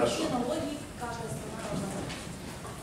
Хорошо.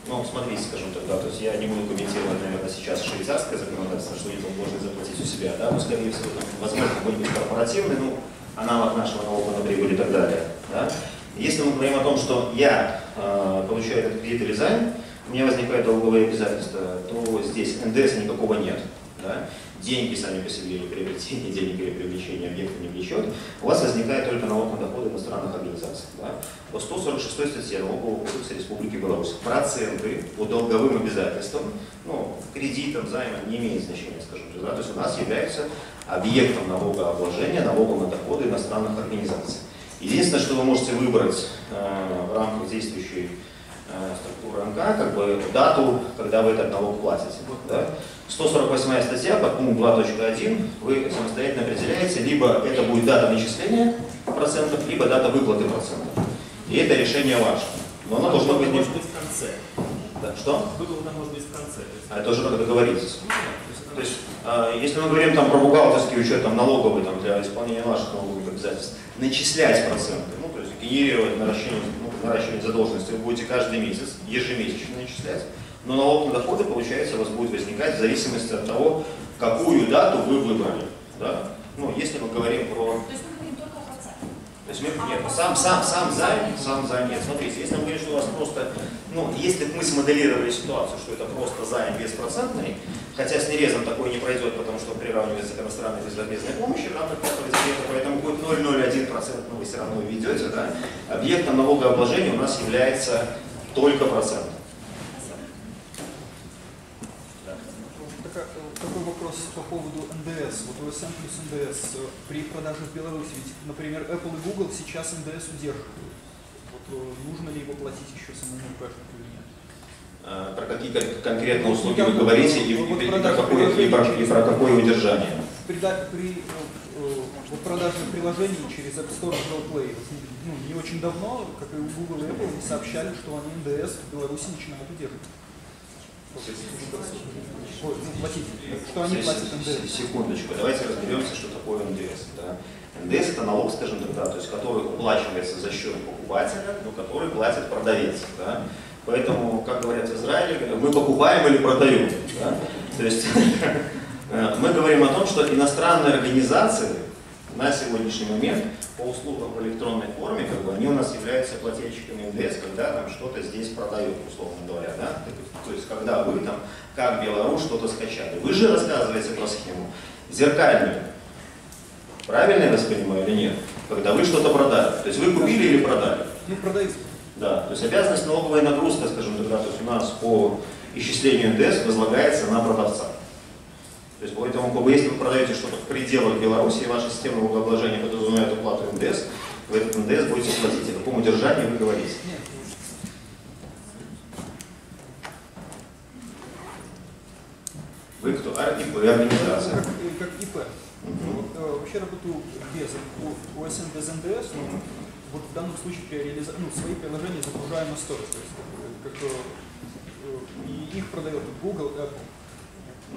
Ну, смотрите, скажем тогда, то есть я не буду комментировать, наверное, сейчас швейцарское законодательство, что они там должны заплатить у себя, да, но, скорее всего, там, возможно, какой-нибудь корпоративный, ну, аналог нашего налога на прибыль и так далее, да. Если мы говорим о том, что я э, получаю этот кредит или займ, у меня возникают долговые обязательства, то здесь НДС никакого нет, да деньги сами по себе или приобретение денег или привлечение объекта не влечет, у вас возникает только налог на доходы иностранных организаций. Да? По 146 статье Налогового кодекса Республики Беларусь проценты по долговым обязательствам, ну, кредитам, займам не имеет значения, скажем так. Да? То есть у нас является объектом налогообложения налогом на доходы иностранных организаций. Единственное, что вы можете выбрать э, в рамках действующей структуры НК, как бы дату, когда вы этот налог платите. Да? 148 статья по пункту 2.1 вы самостоятельно определяете, либо это будет дата начисления процентов, либо дата выплаты процентов. И это решение ваше. Но оно А должно быть... может быть в конце. Да, что? Выплата может быть в конце. А это уже как договоритесь. Ну, то есть э, если мы говорим там, про бухгалтерский учет там, налоговый там, для исполнения ваших налоговых обязательств, начислять проценты, ну, то есть генерировать наращивание, ну, наращивание задолженности вы будете каждый месяц, ежемесячно начислять, но налог на доходы, получается, у вас будет возникать в зависимости от того, какую дату вы выбрали. Да? Ну, если мы говорим про То есть мы нет, сам, сам, сам займ, сам займ нет. Смотрите, если мы говорим, что у вас просто, ну, если мы смоделировали ситуацию, что это просто займ беспроцентный, хотя с нерезом такое не пройдет, потому что приравнивается к иностранной безвозмездной помощи, в рамках этого декрета, поэтому будет 0,01%, но вы все равно ведете, да, объектом налогообложения у нас является только процент. Так, а, Такой вопрос по поводу УСМ плюс НДС при продаже в Беларуси, ведь, например, Apple и Google сейчас НДС удерживают. Вот э, нужно ли его платить еще самому ИПшнику или нет? Э, Про какие кон- конкретно Ну, услуги вы говорите и, вот и- и про какое, и, про, и про какое удержание? При, при э, вот продаже приложений через App Store и Google Play, ну, не очень давно, как и у Google и Apple, сообщали, что они ндс в Беларуси начинают удерживать. Платить. Что они платят НДС. Секундочку, давайте разберемся, что такое НДС. Да? НДС это налог, скажем так, да, то есть который уплачивается за счет покупателя, но который платит продавец. Да? Поэтому, как говорят в Израиле, мы покупаем или продаем. Да? То есть э, мы говорим о том, что иностранные организации на сегодняшний момент по услугам в электронной форме, как бы, они у нас являются плательщиками НДС, когда там что-то здесь продают, условно говоря, да? То есть, когда вы там, как Беларусь, что-то скачали. Вы же рассказываете про схему зеркальную. Правильно я вас понимаю или нет? Когда вы что-то продали. То есть вы купили или продали? Ну, продают. Да, то есть обязанность налоговая нагрузка, скажем тогда, то есть у нас по исчислению НДС возлагается на продавца. То есть поэтому, как бы, если вы продаете что-то в пределах Беларуси, и ваша система налогообложения подразумевает уплату НДС, вы этот НДС будете платить. О каком удержании вы говорите? Вы кто? А, ИП, организация. Как, э, как ИП. Э, вообще работаю без ОСН без НДС, но вот в данном случае при реализа- ну, свои приложения загружаю на сторис, то есть как, э, и их продает Google, Apple.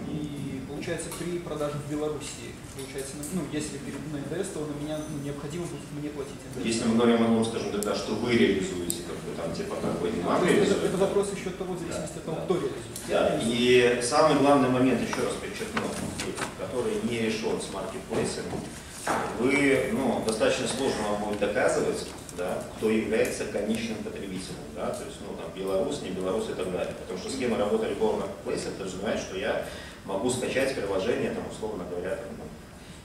И получается при продаже в Беларуси, получается, ну если перейду на НДС, то на меня ну, необходимо будет мне платить НДС. Если мы говорим о том, скажем тогда, что вы реализуете, как бы там, типа, как не вам это, это вопрос еще от того, в зависимости от того, Да. кто реализует. Да, и самый главный момент, еще раз подчеркну, который не решен с маркетплейсом, вы, ну, достаточно сложно вам будет доказывать, да, кто является конечным потребителем, да, то есть, ну, там, Беларусь, не Беларусь и так далее. Потому что схема работы любого маркетплейса подразумевает, что я могу скачать приложение, там, условно говоря, там, ну,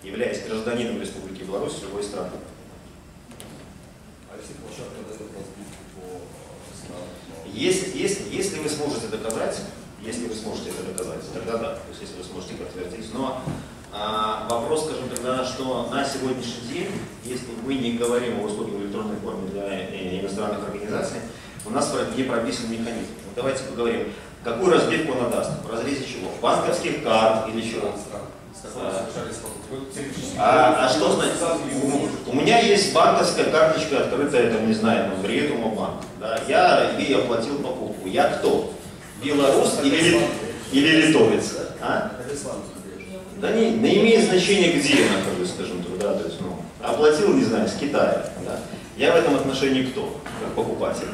являясь гражданином Республики Беларусь любой страны. Если? Если, если, вы сможете доказать, если вы сможете это доказать, тогда да, то есть если вы сможете подтвердить. Но а, вопрос, скажем тогда, что на сегодняшний день, если мы не говорим о услуге в электронной форме для э, иностранных организаций, у нас не прописан механизм. Вот давайте поговорим, какую разбивку она даст, в разрезе чего? Банковских карт или чего? А, а можете что значит? У меня есть банковская карточка, открытая, там, не знаю, там, в Риетума банк. Да? Я ей оплатил покупку. Я кто? Белорус или, ли- или литовец? А? Да не, не имеет значения, где я нахожусь, скажем так, да, то есть, ну, оплатил, не знаю, с Китая, да. Я в этом отношении кто? Как покупатель.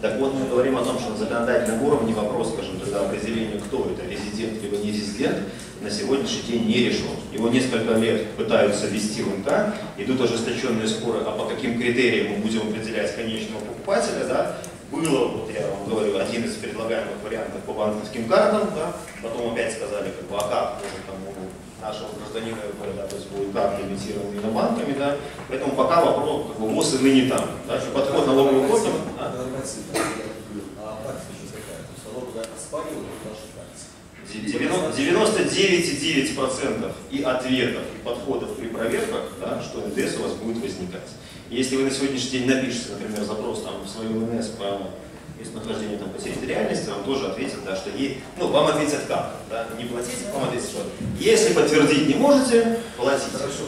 Так вот, мы говорим о том, что на законодательном уровне вопрос, скажем, тогда определения, кто это, резидент либо не резидент, на сегодняшний день не решен. Его несколько лет пытаются ввести в МК, идут ожесточенные споры, а по каким критериям мы будем определять конечного покупателя, да, было, вот я вам говорю, один из предлагаемых вариантов по банковским картам, да, потом опять сказали, как бы, а как, может, там, нашего гражданина, да, то есть будет карты имитированные на банками, да, поэтому пока вопрос, как бы, ВОЗ и ныне там, да, что подход налоговых органов, а? А практики. 99,9% и ответов, и подходов при проверках, да, что НДС у вас будет возникать. Если вы на сегодняшний день напишете, например, запрос там, в свою НС по местонахождению там, по территориальности, вам тоже ответят, да, что есть, ну, вам ответят как, да, не платите, вам ответят, что если подтвердить не можете, платите. Хорошо,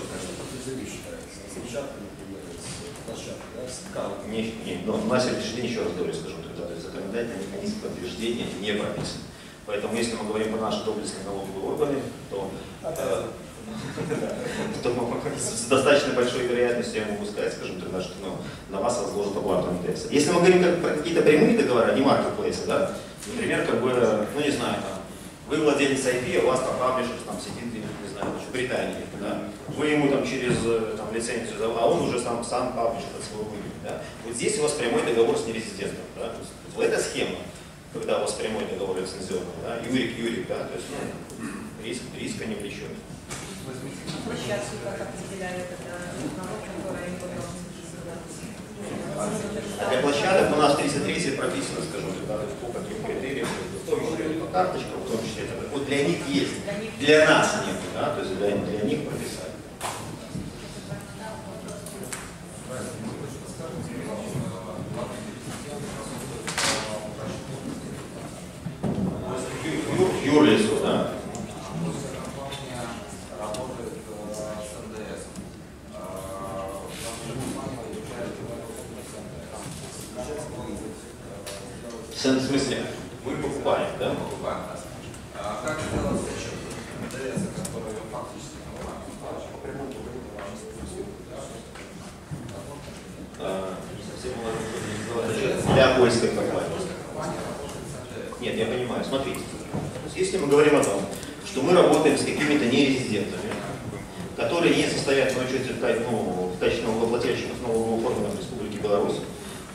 карты. Не, не, но на сегодняшний день, еще раз говорю, скажу тогда, то есть законодательный механизм подтверждения не прописан. Поэтому если мы говорим про наши доблестные налоговые органы, то, э, то с достаточно большой вероятностью я могу сказать, скажем тогда, что ну, на вас возложат оплату НДС. Если мы говорим как, про какие-то прямые договора, не маркетплейсы, да, например, как бы, ну не знаю, там, вы владелец IP, у вас там паблишер там сидит, не знаю, в Британии, да, вы ему там через там, лицензию, а он уже сам, сам паблишер от своего имени, да. Вот здесь у вас прямой договор с нерезидентом, да, то есть, вот эта схема, когда у вас прямой договор лицензионный, да, юрик, юрик, да, то есть, ну, риск, риска не влечет. Площадку как определяют это для площадок у нас 33 прописано, скажем, тогда, по каким критериям, в том числе по карточкам, в том числе, вот для них есть, для нас нет, да, то есть для, для них прописали. Ю- Юрлицу, да. работает э, с НДС. Э, В сен- в смысле, мы покупаем, да? покупаем, да. А Как сделать зачет НДС, который фактически мы по прямому договору А, не совсем молодой, для польской компании. Нет, я понимаю. Смотрите, То есть если мы говорим о том, что мы работаем с какими-то нерезидентами, которые не состоят на учете в ка- ну, в качестве налогоплательщиков налоговых органов Республики Беларусь,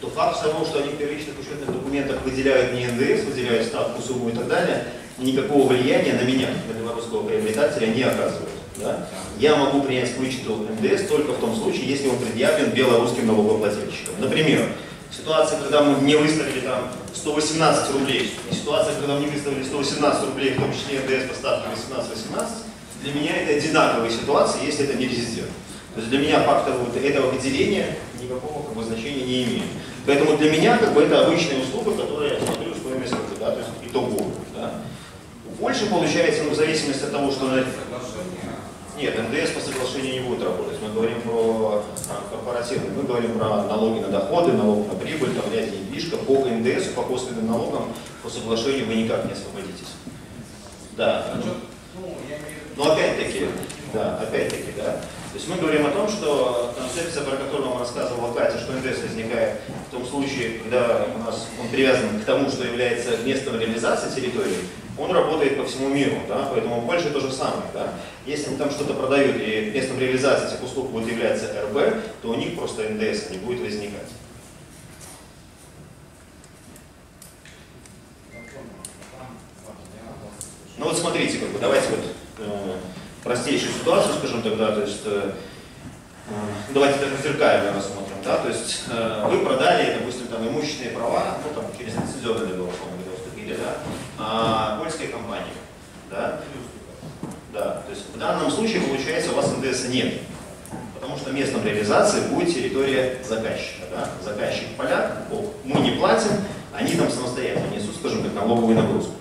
то факт того, что они в первичных учетных документах выделяют не НДС, выделяют ставку, сумму и так далее, никакого влияния на меня, на белорусского приобретателя, не оказывает. Да? Я могу принять к вычету НДС только в том случае, если он предъявлен белорусским налогоплательщиком. Например, ситуация, когда мы не выставили там 118 рублей, и ситуация, когда мы не выставили 118 рублей, в том числе НДС по ставке 18-18, для меня это одинаковые ситуации, если это не резидент. То есть для меня фактор вот этого выделения никакого как бы, значения не имеет. Поэтому для меня как бы, это обычная услуга, которая я смотрю стоимость да, то есть итого. Да. У Польши получается, ну, в зависимости от того, что на- нет, НДС по соглашению не будет работать. Мы говорим про а, корпоративный, мы говорим про налоги на доходы, налог на прибыль, там ряд недвижка. По НДС, по косвенным налогам, по соглашению вы никак не освободитесь. Да. Но опять-таки, да, опять-таки, да. То есть мы говорим о том, что концепция, про которую вам рассказывала Катя, что НДС возникает в том случае, когда у нас он привязан к тому, что является местом реализации территории, он работает по всему миру, да, поэтому в Польше то же самое, да. Если они там что-то продают и местом реализации этих услуг будет являться РБ, то у них просто НДС не будет возникать. Ну вот смотрите, как бы, давайте вот э, простейшую ситуацию скажем тогда, то есть э, э, давайте даже зеркально рассмотрим, да, то есть э, вы продали, допустим, там имущественные права, ну там через лицензионный договор, по-моему, когда уступили, да, а, польской компании, да, да, то есть в данном случае получается у вас НДС нет, потому что местом реализации будет территория заказчика, да, заказчик поляк, мы не платим, они там самостоятельно несут, скажем так, налоговую нагрузку.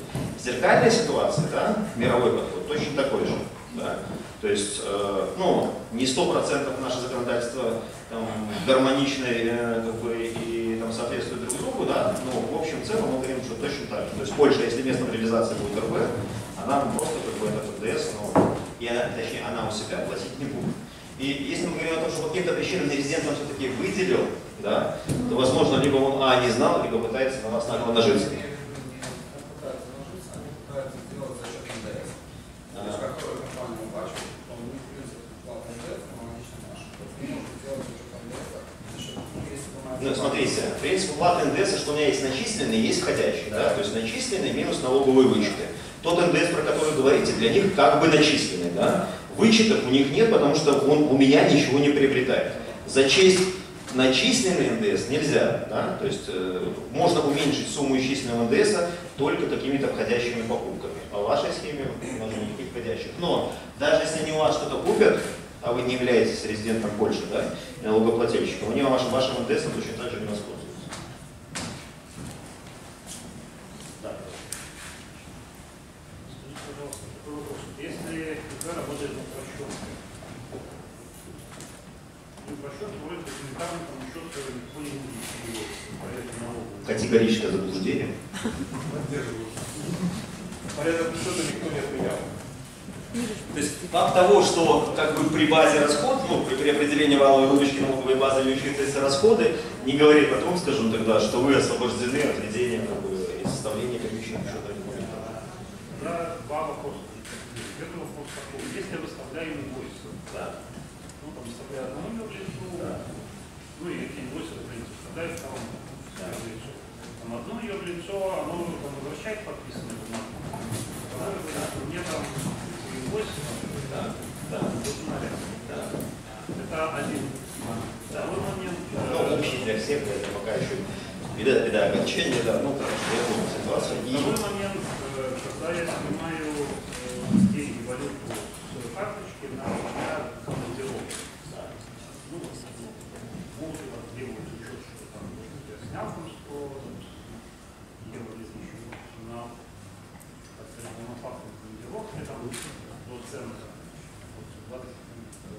Зеркальная ситуация, да, мировой подход, точно такой же. Да? То есть, э, ну, не сто процентов наше законодательство там, гармонично э, как бы, и там, соответствует друг другу, да, но в общем целом мы говорим, что точно так. То есть Польша, если местом реализации будет РБ, она просто как бы этот НДС, ну, и она, точнее, она у себя платить не будет. И если мы говорим о том, что по каким-то причинам резидент вам все-таки выделил, да, то, возможно, либо он, а, не знал, либо пытается на вас нагло нажиться. Пытается нажиться, они пытаются сделать за счет НДС. То есть, которую компания уплачивает, то у них, в принципе, плата НДС аналогично наша. То есть, вы можете сделать за счет НДС, за счет, если вы на- Ну, смотрите, уплаты НДС, что у меня есть начисленный, есть входящий. Да? То есть начисленный минус налоговые вычеты. Тот НДС, про который говорите, для них как бы начисленный. Да? Вычетов у них нет, потому что он у меня ничего не приобретает. Зачесть начисленный НДС нельзя. Да? То есть э, можно уменьшить сумму исчисленного НДС только какими-то входящими покупками. В вашей схеме же никаких входящих. Но даже если они у вас что-то купят, а вы не являетесь резидентом Польши, да, налогоплательщиком, они вашим, вашим НДС точно так же не воспользуются. Да. Скажите, пожалуйста, такой вопрос. Если ИП работает на просчет, ну, просчет вроде документарно там счет никто не будет переводиться, поэтому налоговый. Категорическое заблуждение. Порядок счета никто не отменял. То факт того, что как бы при базе расход, ну, при, при определении валовой выручки налоговой базы увеличиваются расходы, не говорит о том, скажем тогда, что вы освобождены от ведения как бы, и составления учетных документов. Тогда два вопроса. Первый вопрос такой. Если я выставляю инвойсы, Да. ну, там выставляю одному юрлицу, Да. ну, и эти инвойсы, например, выставляю второму Да. юрлицу. Там одно юрлицо, оно там, возвращает подписанную бумагу. Второе что мне там эти инвойсы, Да. Да. должен наряд. Да. Это один момент. Второй момент. э, Ну, всех, это пока еще беда, беда огорчения, да, ну, короче, я помню ситуацию. И Второй момент, э, когда я снимаю э, деньги, валюту с карточки на для командировки. Ну, могут ли вас делать учет, что там я снял там 100 евро или еще на так сказать, на фактах командировки, там до центра. Вот, 20,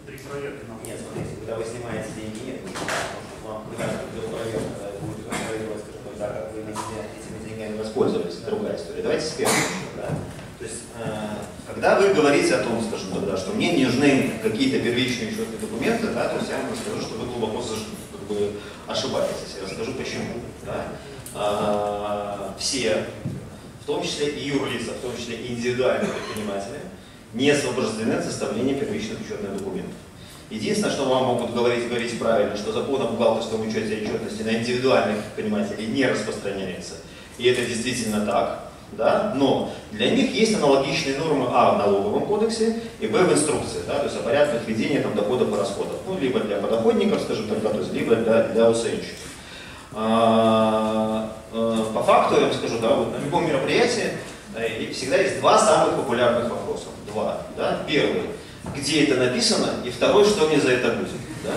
Три проверки на Нет, смотрите, когда вы снимаете деньги, нет, потому что вам когда будет проверка, да, будет контролировать, скажем так, да, как вы этими, этими деньгами воспользовались, это другая история. Давайте с первого, да. То есть, э, говорите о том, скажем тогда, что мне не нужны какие-то первичные счетные документы, да, то есть я вам скажу, что вы глубоко как бы, ошибаетесь. Я расскажу почему. Да. А, все, в том числе и юрлица, в том числе и индивидуальные предприниматели, не освобождены от составления первичных учетных документов. Единственное, что вам могут говорить, говорить правильно, что закон о бухгалтерском учете и отчетности на индивидуальных предпринимателей не распространяется. И это действительно так. Да? Но для них есть аналогичные нормы А в налоговом кодексе и Б в инструкции, да? то есть о порядках ведения там, доходов и расходов. Ну, либо для подоходников, скажем так, да, то есть, либо для, для УСНщиков. А, э, По факту, я вам скажу, да, вот на любом мероприятии всегда есть два самых популярных вопроса. Два. Да? Первый, где это написано, и второй, что мне за это будет. Да?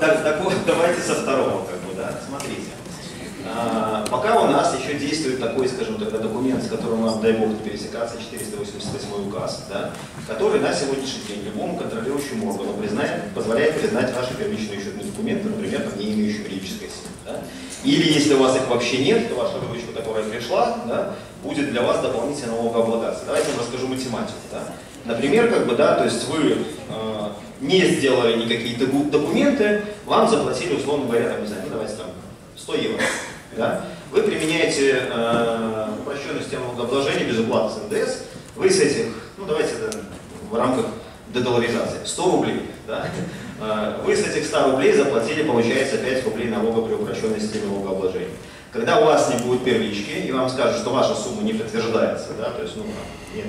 Так, так вот, давайте со второго, смотрите. А, пока у нас еще действует такой, скажем тогда, документ, с которым нам, дай бог, не пересекаться, 488 указ, да, который на сегодняшний день любому контролирующему органу признает, позволяет признать ваши первичные счетные документы, например, не имеющие юридической силы. Да. Или если у вас их вообще нет, то ваша выручка, которая пришла, да, будет для вас дополнительно налогооблагаться. Давайте я вам расскажу математику. Да. Например, как бы, да, то есть вы э, не сделали никакие доку- документы, вам заплатили, условно говоря, там, не знаю, ну, давайте там 100 евро. Да? Вы применяете э, упрощенную систему налогообложения без уплаты с НДС, вы с этих, ну давайте это в рамках дедоларизации, 100 рублей, да? Э, вы с этих 100 рублей заплатили, получается, 5 рублей налога при упрощенной системе налогообложения. Когда у вас не будет первички, и вам скажут, что ваша сумма не подтверждается, да, то есть, ну, нет,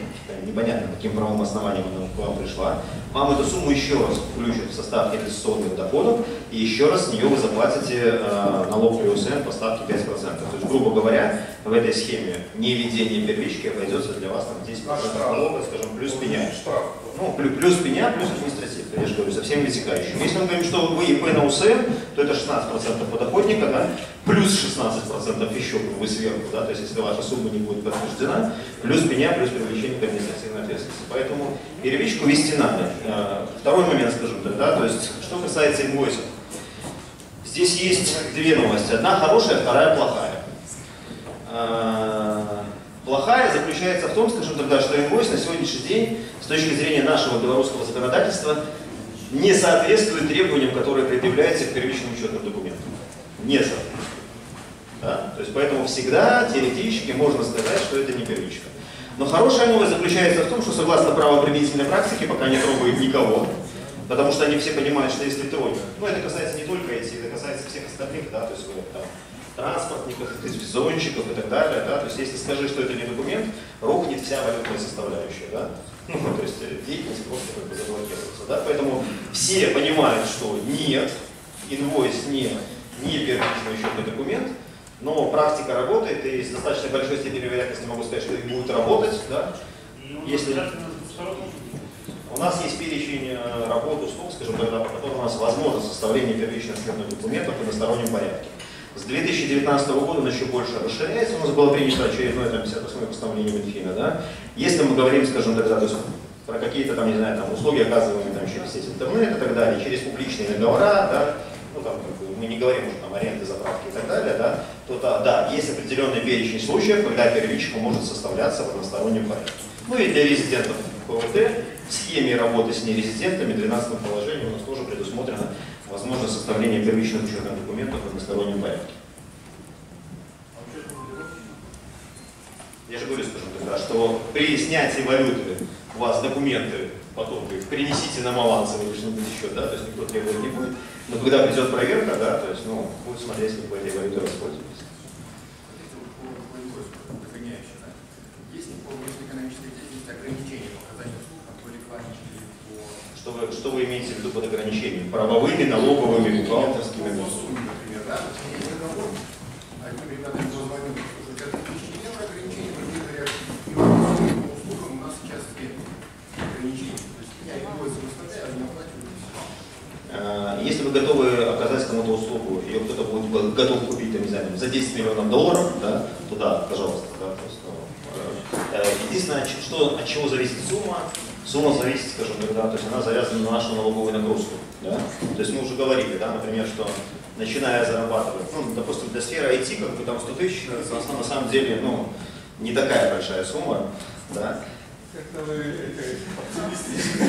непонятно, каким правом основанием она к вам пришла, вам эту сумму еще раз включат в состав реализационных доходов, и еще раз с нее вы заплатите э, налог при УСН по ставке 5%. То есть, грубо говоря, в этой схеме неведение первички обойдется для вас там 10% налога, скажем, плюс пеня. Штраф. Ну, плю- плюс пеня, плюс административка, я же говорю, со всеми вытекающими. Если мы говорим, что вы ИП на УСН, то это 16% подоходника, да, плюс 16% еще бы сверху, да, то есть если ваша сумма не будет подтверждена, плюс пеня, плюс привлечение к административной ответственности. Поэтому первичку вести надо. Э, Второй момент, скажем так, да, то есть что касается инвойсов. Здесь есть две новости. Одна хорошая, вторая плохая. Плохая заключается в том, скажем тогда, что инвойс на сегодняшний день, с точки зрения нашего белорусского законодательства, не соответствует требованиям, которые предъявляются к первичным учетным документам. Не соответствует. Да? То есть поэтому всегда теоретически можно сказать, что это не первичка. Но хорошая новость заключается в том, что согласно правоприменительной практике пока не трогает никого, потому что они все понимают, что если тройка, ну это касается не только этих, это касается всех остальных, да, то есть вот, там, транспортников, телевизионщиков и так далее, да, то есть если скажи, что это не документ, рухнет вся валютная составляющая, да, ну, то есть э, деятельность просто как бы заблокируется, да, поэтому все понимают, что нет, инвойс не, не первичный учетный документ, но практика работает, и с достаточно большой степенью вероятности могу сказать, что и будет работать, да, он Если- у нас есть перечень э, работ, услуг, скажем, по которым у нас возможно составление первичных документов в одностороннем порядке. С 2019 года он еще больше расширяется. У нас было принято очередное там, 58 постановление Минфина. Да? Если мы говорим, скажем, тогда, то есть, про какие-то там, не знаю, там, услуги, оказываемые там, через сеть интернет и так далее, через публичные договора, да, ну, там, мы не говорим уже там аренды, заправки и так далее, да, то да, да, есть определенный перечень случаев, когда первичка может составляться в одностороннем порядке. Ну и для резидентов ПВТ в схеме работы с нерезидентами 12 положении у нас тоже предусмотрено возможность составления первичных учетных документов в одностороннем порядке. Я же говорю, скажем тогда, что при снятии валюты у вас документы потом вы их принесите нам авансово или что-нибудь еще, да, то есть никто требовать не будет. Но когда придет проверка, да, то есть, ну, будет смотреть, как вы этой валютой воспользуетесь. догоняющий, да? Есть ли по внешнеэкономической деятельности ограничения по оказанию услуг на то или плане или по Что вы, что вы имеете в виду под ограничением? Правовыми, налоговыми, бухгалтерскими? например, да? То есть есть договор, одним ребятам позвонил, слушай, 5000 евро ограничения, другие говорят, и по сумме по услугам у нас сейчас нет ограничений. То есть я инвойсы выставляю, они оплачивают. и всё. А, Если вы готовы оказать кому-то услугу, ее кто-то будет го- готов купить, там, не знаю, за 10 миллионов долларов, да, то да, пожалуйста. Да, то есть, ну, э, единственное, что, от чего зависит сумма, сумма зависит, скажем так, да, то есть она завязана на нашу налоговую нагрузку. Да? То есть мы уже говорили, да, например, что начиная зарабатывать, ну, допустим, для сферы IT, как бы там 100 тысяч, это на самом деле, ну, не такая большая сумма, да, вы это, оптимистично.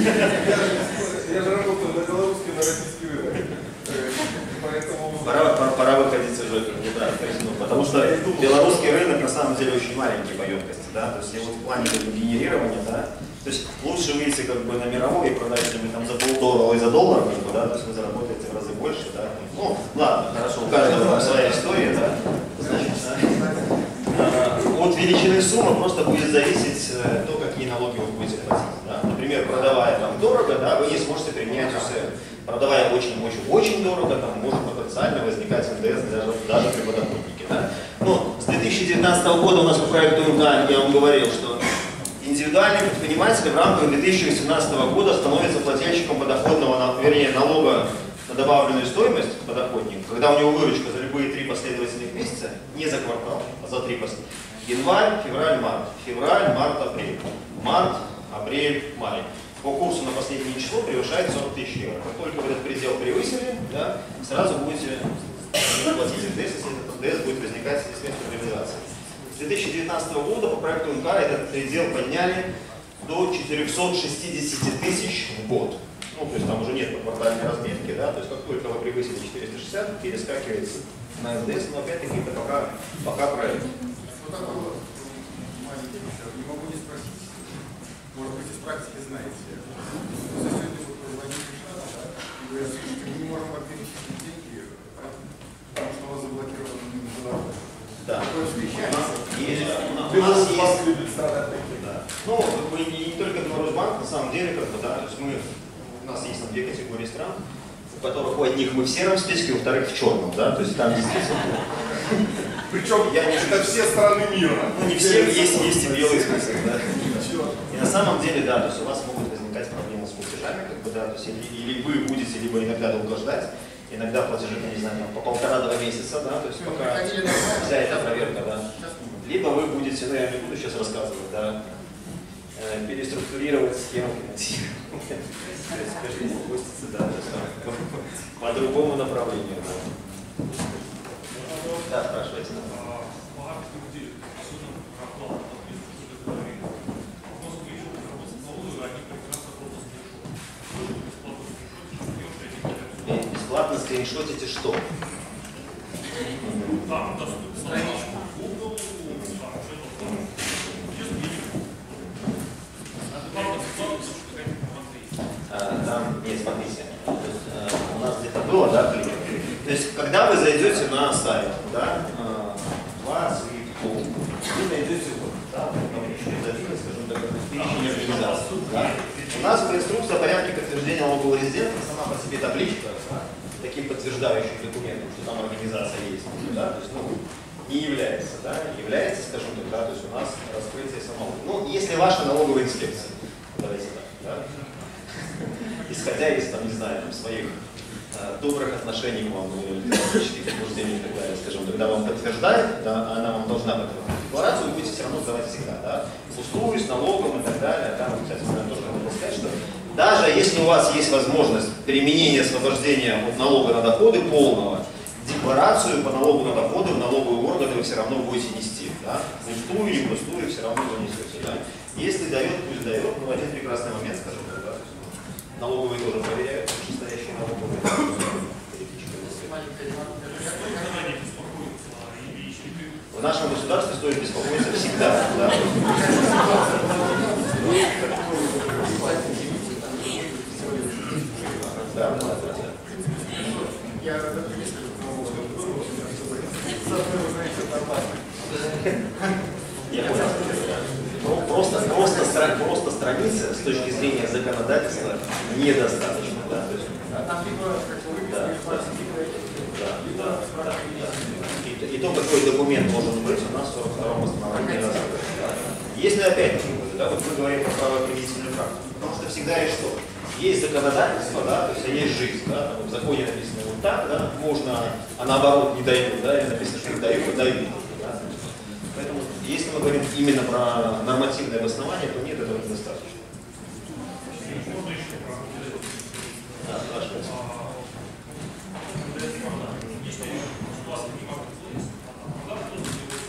Я же работаю на белорусский, на российский рынок. Поэтому... Пора, пора, выходить из жопы, да, ну, потому что белорусский рынок на самом деле очень маленький по емкости, да, то есть вот в плане генерирования, да, то есть лучше выйти как бы на мировой и продать себе там за полдоллара и за доллар, как бы, да, то есть вы заработаете в разы больше, да, ну, ладно, хорошо, у каждого там своя история, да, значит, от величины суммы просто будет зависеть э, то, какие налоги вы будете платить. Да? Например, продавая там дорого, да, вы не сможете применять УСР. Продавая очень-очень-очень дорого, там может потенциально возникать НДС даже, даже при подоходнике. Да? Ну, с 2019 года у нас по проекту МК, я вам говорил, что индивидуальный предприниматель в рамках 2018 года становится плательщиком подоходного, вернее, налога на добавленную стоимость подоходник, когда у него выручка за любые три последовательных месяца, не за квартал, а за три последовательных. Январь, февраль, март. Февраль, март, апрель. Март, апрель, май. По курсу на последнее число превышает 40 тысяч евро. Как только вы этот предел превысили, да, сразу будете платить НДС, если этот НДС будет возникать в следствие реализации. С 2019 года по проекту МК этот предел подняли до 460 тысяч в год. Ну, то есть там уже нет квартальной разбивки, да, то есть как только вы превысили 460, перескакивается на НДС, но опять-таки это пока, пока проект. Вот такой. Не могу не спросить. Может быть, из практики знаете. Сегодня вот мы не можем вам перечислить деньги, потому что у вас заблокировано международное. Да. Есть, у нас есть, да. Ну, бы не, не только Беларусьбанк, на самом деле, как бы, да, то есть мы, у нас есть там две категории стран, у которых у одних мы в сером списке, у вторых в черном, да, то есть там действительно, Причем Я не- это все страны мира. ну не все, есть, есть и белый список, да. И на самом деле, да, то есть у вас могут возникать проблемы с платежами, как бы, да, то есть или, или вы будете либо иногда долго ждать, иногда платежи, не знаю, по полтора-два месяца, да, то есть Мы пока вся эта проверка, да. Либо вы будете, ну я не буду сейчас рассказывать, да, э, переструктурировать схему финансирования. То есть, скажите, пустится, да, по другому направлению, да. Да, спрашивайте. А, по акту, где судом проплата подписывается скриншотите что? Там что Там, нет, смотрите, э, у нас где-то было, да, клик? То есть, когда вы зайдете на сайт, да, э, вас и вы найдете вот, там забито, скажем так, организаций, да. У нас в инструкции о порядке подтверждения налогового резидента сама по себе табличка, таким подтверждающим документом, что там организация есть, да, то есть, ну, не является, да, является, скажем так, да, то есть у нас раскрытие самого. Ну, если ваша налоговая инспекция, давайте так, да, исходя из, там, не знаю, там, своих э, добрых отношений к вам, или логических побуждений и так далее, скажем, когда вам подтверждает, да, она вам должна подтвердить декларацию, вы будете все равно сдавать всегда, да, пустую, с налогом и так далее, да, вот, кстати, наверное, тоже хотел сказать, что даже если у вас есть возможность применения освобождения от налога на доходы полного, декларацию по налогу на доходы в налоговые органы вы все равно будете нести. Да? Пустую, не пустую, все равно вы несете. Да? Если дает, пусть дает, но в один прекрасный момент, скажем так, да, ну, налоговые тоже проверяют, настоящие налоговые. В нашем государстве стоит беспокоиться всегда. Да? Да, да, да, да. Я рад Завтра нормально. Про- Просто, просто, просто страница с точки зрения законодательства недостаточно. Да, А там либо, Да, да, да, да. И, и то, какой документ должен быть, у нас в 42-м постановлении рассказано. Да. Если опять-таки, да, вот мы говорим про правоприменительную практику, потому что всегда есть что? Есть законодательство, да, то есть есть жизнь, да, в законе написано вот так, да, можно, а наоборот не дают, да, или написано, что дают, дают. Да. Поэтому, если мы говорим именно про нормативное обоснование, то нет, этого недостаточно. можно еще про Да, спрашивайте. Если ситуация не могу куда кто-то делает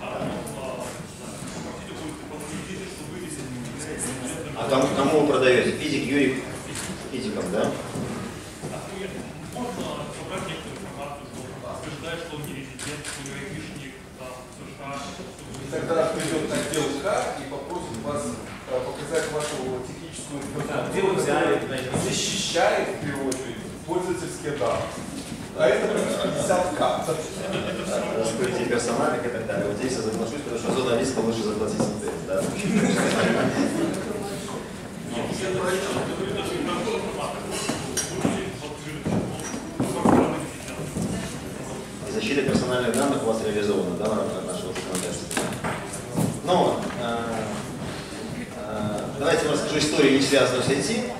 так, а квартира будет подтвердить, что вывезен не является резидентом. А кому, кому вы продаете? Физик, юрик, физикам, да? Можно собрать некоторую информацию, что утверждает, что он не резидент, что он айпишник, там, США, И тогда придет отдел К и попросит вас э, показать вашу техническую информацию. где вы взяли, И защищает, в первую очередь, пользовательские данные. А это плюс 50 к. раскрытие персональных и так далее. Вот здесь я соглашусь, потому что зона риска лучше заплатить НДС, да? И защита персональных данных у вас реализована, да, в рамках нашего законодательства. Но э, э, давайте я расскажу связанную с IT,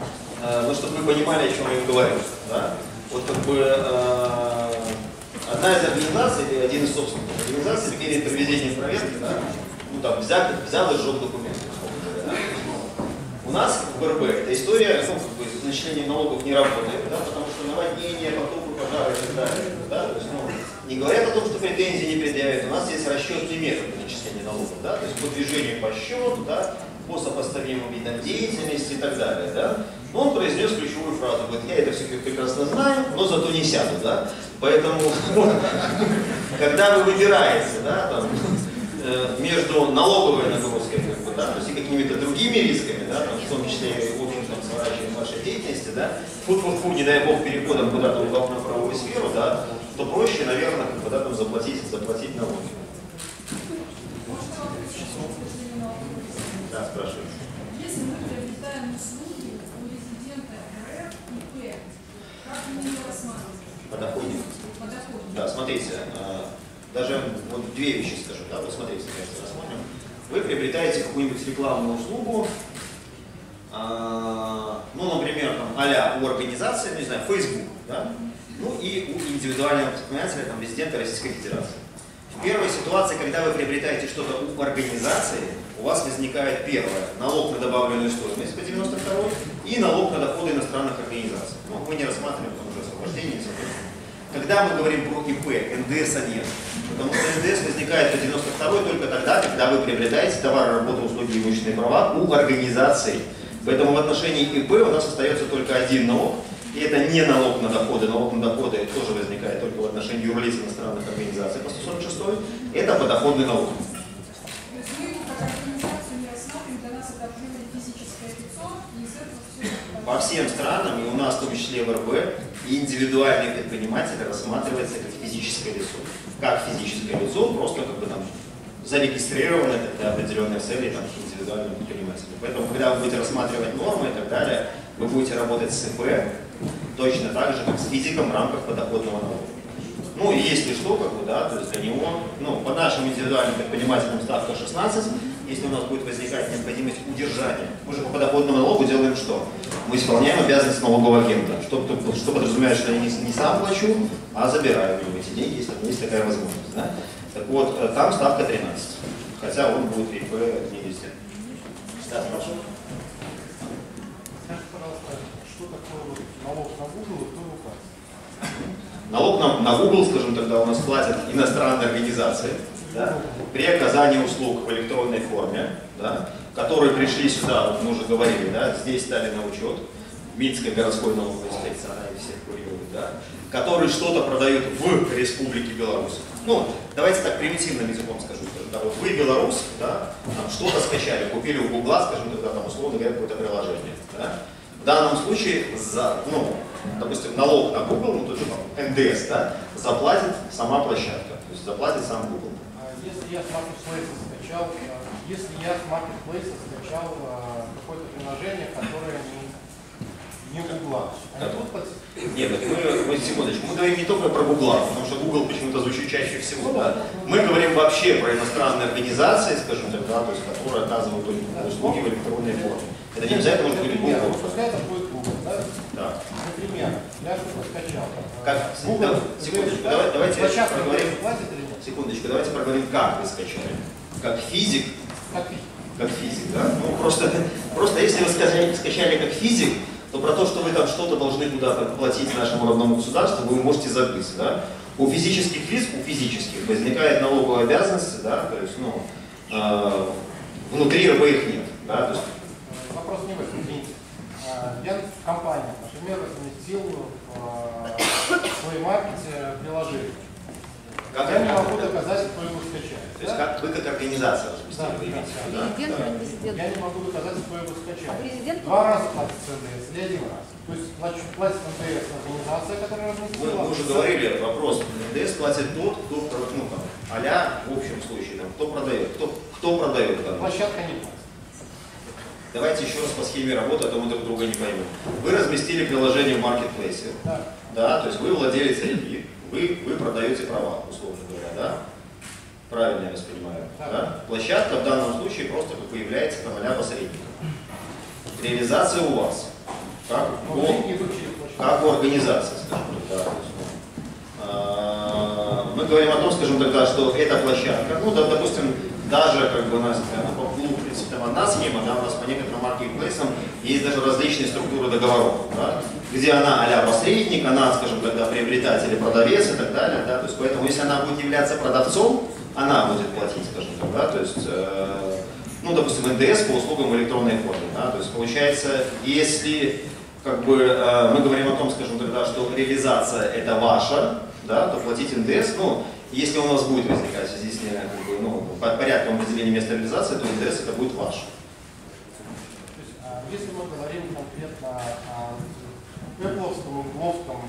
э, но чтобы вы понимали, о чем я говорю. Да? Вот как бы э, одна из организаций, или один из собственных организаций перед проведением проверки, да, ну там взял, взял и сжег документы. да. У нас в БРБ эта история, ну, как бы, с начислением налогов не работает, да, потому что наводнение, потопы, пожары и так далее. Да, то есть, ну, не говорят о том, что претензии не предъявят, у нас есть расчетный метод начисления налогов, да, то есть по движению по счету, да, по сопоставимым видам деятельности и так далее. Да. Но он произнес ключевую фразу, говорит, я это все прекрасно знаю, но зато не сяду. Да. Поэтому, когда вы выбираете, да, там, э, между налоговой нагрузкой, да, то есть и какими-то другими рисками, да, там, в том числе и общим там, сворачиванием вашей деятельности, да, фу-фу-фу, не дай бог, переходом куда-то в уголовно-правовую сферу, да, то проще, наверное, там, заплатить, заплатить налоги. Можно вопрос еще по утверждению налоговой спрашиваю. Если мы приобретаем услуги у резидента РФ и П, как мы ее рассматриваем? Подоходник. По доходу. Да, смотрите, э, даже вот две вещи скажу, да, вот смотрите, давайте рассмотрим. Вы приобретаете какую-нибудь рекламную услугу, а, ну, например, там, а у организации, ну, не знаю, Facebook, да, ну и у индивидуального предпринимателя, там, резидента Российской Федерации. В первой ситуации, когда вы приобретаете что-то у организации, у вас возникает первое, налог на добавленную стоимость по 92 и налог на доходы иностранных организаций. Ну, мы не рассматриваем там уже освобождение. Когда мы говорим про ИП, НДС нет. Потому что НДС возникает по 92 только тогда, когда вы приобретаете товары, работы, услуги имущественные права у организации. Поэтому в отношении ИП у нас остается только один налог. И это не налог на доходы. Налог на доходы тоже возникает юрлиц иностранных организаций по 146. Это подоходный налог. По всем странам, и у нас в том числе в РБ, индивидуальный предприниматель рассматривается как физическое лицо. Как физическое лицо, просто как бы там зарегистрировано для определенной цели там, индивидуальным предпринимателем. Поэтому, когда вы будете рассматривать нормы и так далее, вы будете работать с ИП точно так же, как с физиком в рамках подоходного налога. Ну если что, как бы, да, то есть для него, ну, по нашим индивидуальным предпринимателям ставка 16, если у нас будет возникать необходимость удержания, мы же по подоходному налогу делаем что? Мы исполняем обязанность налогового агента, что, что подразумевает, что я не, не сам плачу, а забираю у него эти деньги, если есть такая возможность. Да? Так вот, э, там ставка 13, хотя он будет ИП не везде. Да, спрашиваю. Скажите, пожалуйста, что такое налог на Google и кто его платит? Налог на, на Google, скажем тогда, у нас платят иностранные организации да, при оказании услуг в электронной форме, да, которые пришли сюда, вот мы уже говорили, да, здесь стали на учет, Минская городской налоговая инспекция, она их всех курирует, да, которые что-то продают в Республике Беларусь. Ну, давайте так примитивным языком скажу, да, вот вы белорус, да, что-то скачали, купили у Гугла, скажем тогда, там, условно говоря, какое-то приложение, да. В данном случае, за, ну, допустим, налог на Google, ну, тот же там, НДС, да, заплатит сама площадка, то есть заплатит сам Google. А Если я с Marketplace скачал, а, если я с Marketplace скачал а, какое-то приложение, которое не, не Google, они будут платить? Нет, так мы, мы, секундочку, мы говорим не только про Google, потому что Google почему-то звучит чаще всего, да. Мы говорим вообще про иностранные организации, скажем так, да, то есть, которые оказывают услуги в электронной форме. Это не обязательно может быть Google. вот пускай это будет Google, да? Да. Например, я что-то скачал. а, Как? Google, Да, секундочку, давай- давайте проговорим. платит или нет? Секундочку, давайте проговорим, как вы скачали. Как физик, Как физик. как физик, да? Ну, просто, просто если вы скачали, скачали как физик, то про то, что вы там что-то должны куда-то платить нашему родному государству, вы можете забыть, да? У физических лиц, у физических возникает налоговая обязанность, да, то есть, ну, э, внутри РБ их нет, да, то есть, Вопрос не в этом, извините. А, Я в компании, например, разместил в а, своей маркете приложение. как Я не могу доказать, кто его скачает. То есть, да? как вы как организация Да, разместили, вы да, имеете в виду, да. да? Президент Да. или не президент? Я не могу доказать, кто его А скачает. президент? Два раза платит НДС или один раз. То есть плачу, платит НДС организация, которая Мы, разместила. мы уже говорили, вопрос, НДС платит тот, кто, ну, там, а в общем случае, там, кто продает, кто, кто продает там. Площадка не платит. Давайте еще раз по схеме работы, а то мы друг друга не поймем. Вы разместили приложение в маркетплейсе, Да. Да, то есть вы владелец IP, вы, вы продаете права, условно говоря, да? Правильно я воспринимаю, Да. да? Площадка в данном случае просто как бы является там а посредником. Реализация у вас. Как Но у, деньги идут через площадку. как у организации, скажем так, да, то есть, ну, а, мы говорим о том, скажем тогда, что эта площадка, ну, да, допустим, даже как бы у нас, э, ну, в принципе, там одна схема, да, у нас по некоторым маркетплейсам есть даже различные структуры договоров, да, где она а посредник, она, скажем тогда, приобретатель или продавец и так далее, да, то есть поэтому если она будет являться продавцом, она будет платить, скажем так, да, то есть, э, ну, допустим, НДС по услугам в электронной форме, да, то есть получается, если как бы э, мы говорим о том, скажем тогда, что реализация это ваша, да, то платить НДС, ну, если у нас будет возникать в связи с как бы, ну, по порядком определения места реализации, то НДС это будет ваш. То есть, а, если мы говорим конкретно о Apple, угловском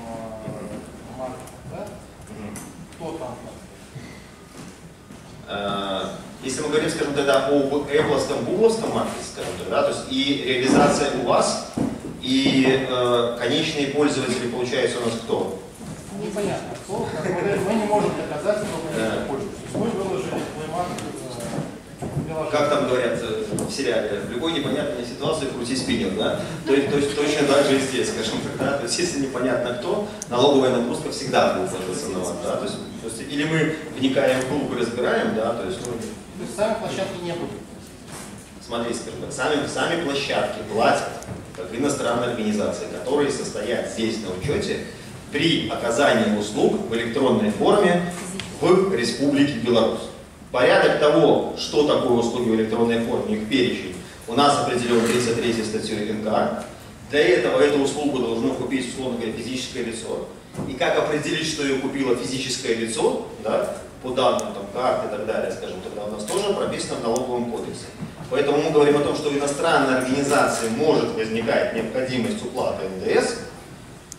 маркете, да? Кто там? Э, Если мы говорим, скажем тогда, об Apple, гугловском маркете, скажем так, да, то есть и реализация у вас, и э, конечные пользователи, получается, у нас кто? Непонятно, кто, мы мы не можем доказать, кто Да. этим пользуется. То есть мы выложили Play Market э. Как там говорят э, в сериале, в любой непонятной ситуации крути спиннер, да? То есть, то есть точно так же и здесь, скажем так, да? То есть если непонятно кто, налоговая нагрузка всегда будет ложиться на вас, да? То есть, то есть или мы вникаем в глубь и разбираем, да, то есть, ну, То есть сами площадки не будут. смотрите, скажем так, сами, сами площадки платят, как иностранные организации, которые состоят здесь на учете при оказании услуг в электронной форме в Республике Беларусь. Порядок того, что такое услуги в электронной форме, их перечень, у нас определен 33 статьей НК. Для этого эту услугу должно купить, условно говоря, физическое лицо. И как определить, что ее купило физическое лицо, да, по данным там, карт и так далее, скажем, тогда у нас тоже прописано в налоговом кодексе. Поэтому мы говорим о том, что в иностранной организации может возникать необходимость уплаты НДС,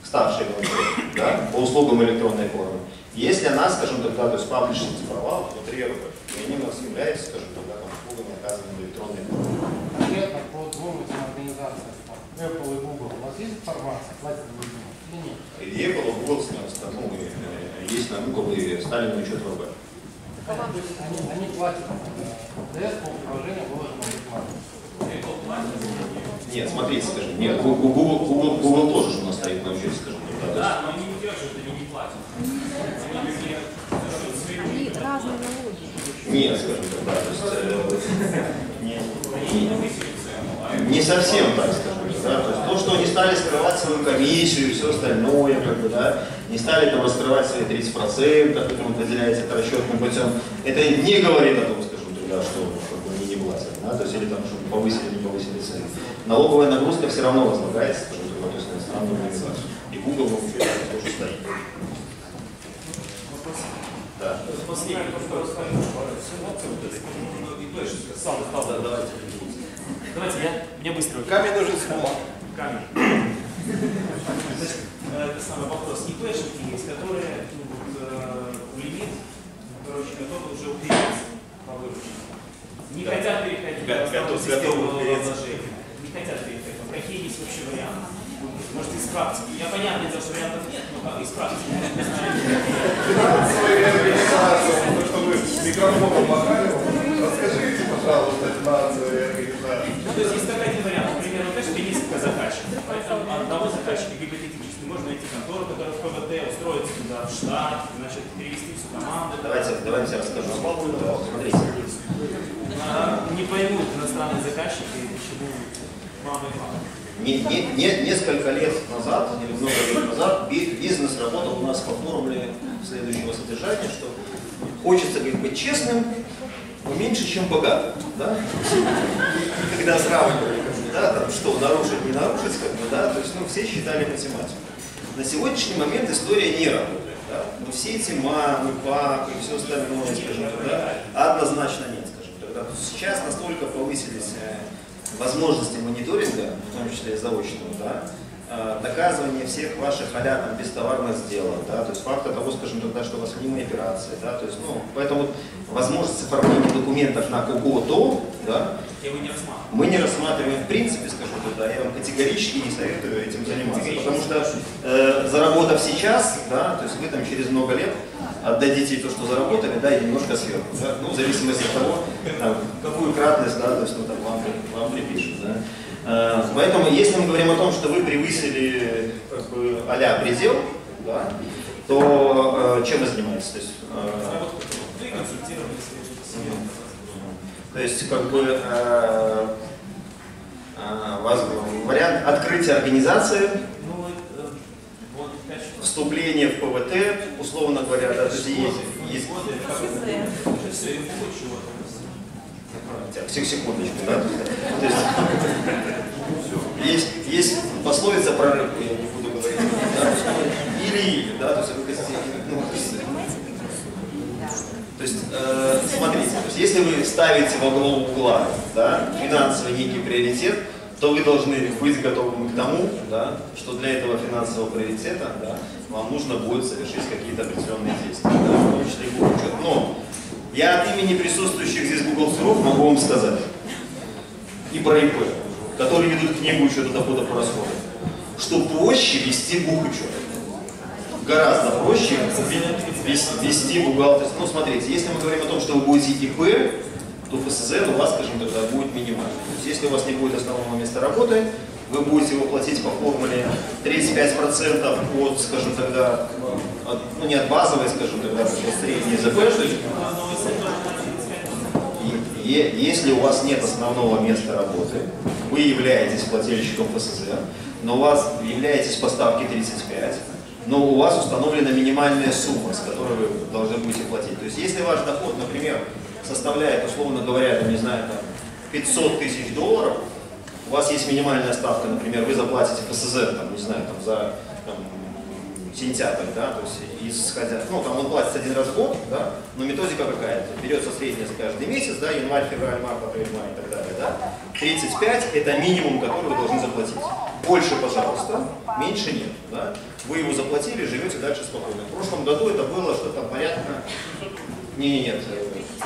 ставшей налоговой, да, по услугам электронной формы. Если она, скажем тогда, то есть паблишница права внутри РФ, и они у нас являются, скажем тогда, там, услугами, оказанными электронной форме. Конкретно по двум этим организациям, Apple и Google, у нас есть информация, платят ли они или нет? И Apple, Google, ну, и, э, есть на Google и стали на учет ВБ. То есть они, они платят НДС по приложению выложенному рекламу. Нет, смотрите, скажем, нет, Google, Google, Google тоже же у нас стоит на учете, скажем то Да, но они не держат не платят. Они не свои И разные налоги. Нет, скажем тогда, то есть, э, не, а не совсем так, скажем, да, то есть то, что они стали скрывать свою комиссию и все остальное, как бы, да, не стали там раскрывать свои 30%, которым выделяется это расчетным путем, это не говорит о том, скажем тогда, что как бы, они не платят, да, то есть или там, что повысили, не повысили цены. Налоговая нагрузка все равно возлагается, скажем то есть на иностранную организацию. Google общем, тоже стоит. Да. последний вопрос. Сам стал, да, давайте. Давайте, я, мне быстро. Камень нужен с бумагой. Камень. Значит, это самый вопрос. ИПшники есть, которые ну, э, лимит, короче, готовы уже упереться по выручке. Не хотят переходить готовы упереться. налогообложения. Не хотят переходить. Какие есть вообще варианты? Может, из практики. Я понятно, что вариантов нет, но как знаете. Финансовые что вы микрофоном махали, расскажите, пожалуйста, финансовые организации. Ну, то есть есть один вариант. Например, вот конечно, несколько заказчиков. Поэтому одного заказчика гипотетически можно найти контору, которая в ПВТ устроится туда в штат, значит, перевести всю команду. Давайте, давайте я расскажу. Смотрите. А, Не поймут иностранные заказчики, почему мама и папа. Не- не- не- несколько лет назад, или много лет назад, би- бизнес работал у нас по формуле следующего содержания, что хочется как быть честным, но меньше, чем богатым. Да? Когда сравнивали, да, там, что нарушить, не нарушить, как бы, да, то есть ну, все считали математику. На сегодняшний момент история не работает. Да? Но все эти мамы, папы и все остальное, скажем так, да, однозначно нет, скажем так. Сейчас настолько повысились э, возможности мониторинга, в том числе и заочного, да, э, доказывание всех ваших а там бестоварных сделок, да, то есть факта того, скажем тогда, что у вас мнимые операции, да, то есть, ну, поэтому вот возможность оформления документов на кого-то, да, вы не мы не рассматриваем в принципе, скажу тогда, я вам категорически не советую этим заниматься, потому что э, заработав сейчас, да, то есть вы там через много лет отдадите то, что заработали, да, и немножко сверху, да, ну, в зависимости от того, там, какую кратность, да, то есть, ну, там, вам, вам припишут, да. Э, поэтому, если мы говорим о том, что вы превысили, как бы, а предел, да, то э, чем вы занимаетесь? То есть, э, то есть, как бы, э, э, вариант открытия организации, Ну, вот, э, вот, опять что. Вступление в ПВТ, условно говоря, да, то есть. Так, сек- секундочку, да? То есть, есть, есть пословица про рыбу, я не буду говорить. Да, то есть, ну, или или, да, то есть вы ну, то есть, э, смотрите, то есть, если вы ставите во главу угла да, финансовый некий приоритет, то вы должны быть готовым к тому, да, что для этого финансового приоритета да, вам нужно будет совершить какие-то определенные действия, да, в том числе и Google учет. Но я от имени присутствующих здесь СРОВ могу вам сказать, и про ИП, которые ведут книгу учета доходов по расходам, что проще вести бухучет. Гораздо проще вес- вести бухгалтерство. Ну, смотрите, если мы говорим о том, что вы будете ИП, то ФСЗ у вас, скажем, тогда будет минимальный. То есть, если у вас не будет основного места работы, вы будете его платить по формуле 35% от, скажем тогда, от- ну не от базовой, скажем тогда, средней ЗП, и- е- если у вас нет основного места работы, вы являетесь плательщиком ФСЗ, но у вас являетесь по ставке 35, но у вас установлена минимальная сумма, с которой вы должны будете платить. То есть если ваш доход, например, составляет, условно говоря, там, не знаю, там, 500 тысяч долларов, у вас есть минимальная ставка, например, вы заплатите ФСЗ, там, не знаю, там, за там, сентябрь, да, то есть исходя, ну, там он платится один раз в год, да, но методика какая-то, берется средняя за каждый месяц, да, январь, февраль, март, апрель, май и так далее, да, 35 это минимум, который вы должны заплатить. Больше, пожалуйста, меньше нет, да. Вы его заплатили, живете дальше спокойно. В прошлом году это было что-то порядка... Не, не, нет,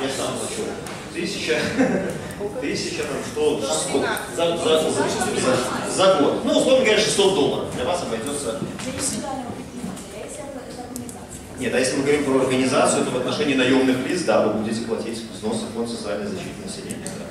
я сам плачу. Тысяча, тысяча там что, сто, за, за, за, за, за год. Ну, условно говоря, 600 долларов. Для вас обойдется нет, а если мы говорим про организацию, то в отношении наемных лиц, да, вы будете платить взносы в фонд социальной защиты населения. Да.